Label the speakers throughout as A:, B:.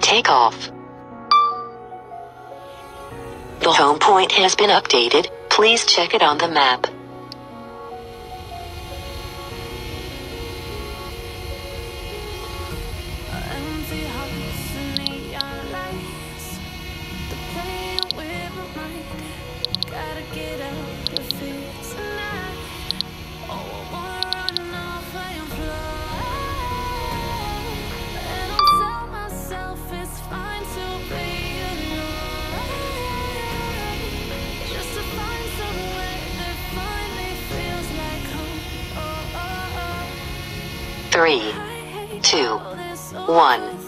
A: Take off. The home point has been updated, please check it on the map. three, two, one.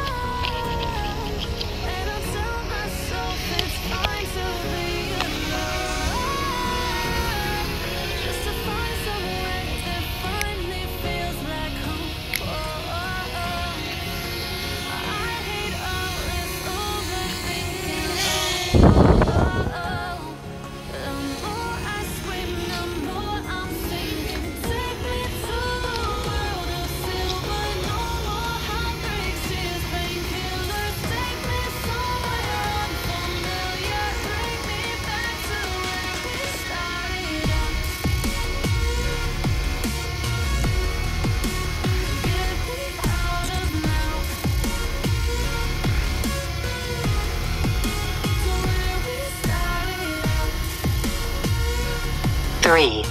A: three,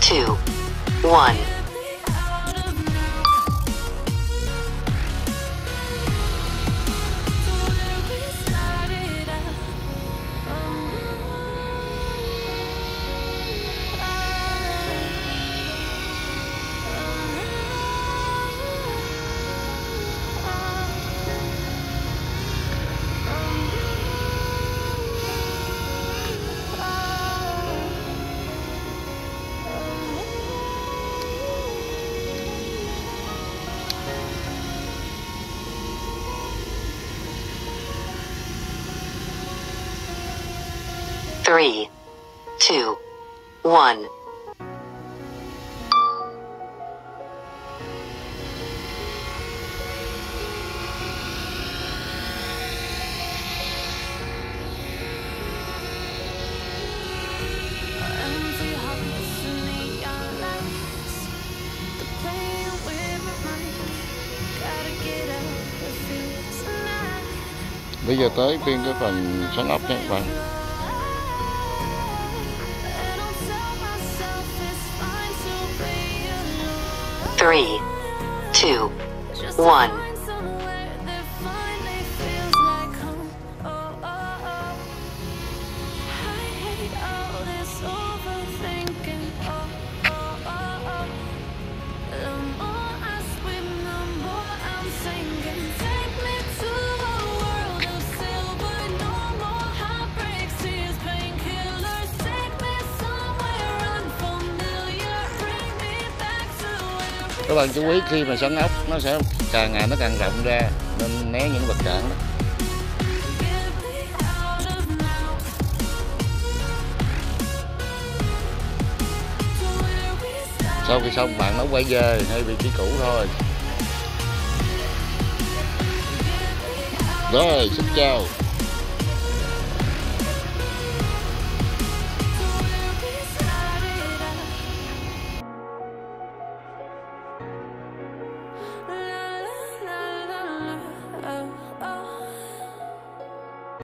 A: two, one.
B: 3, 2, 1.
C: Bây giờ tới phiên cái phần sáng ốc nha các bạn
A: three, two, one.
C: các bạn chú ý khi mà sắn ốc, nó sẽ càng ngày nó càng rộng ra, nên né những vật cản đó. Sau khi xong, bạn nó quay về hay vị trí cũ thôi. Rồi, xin chào.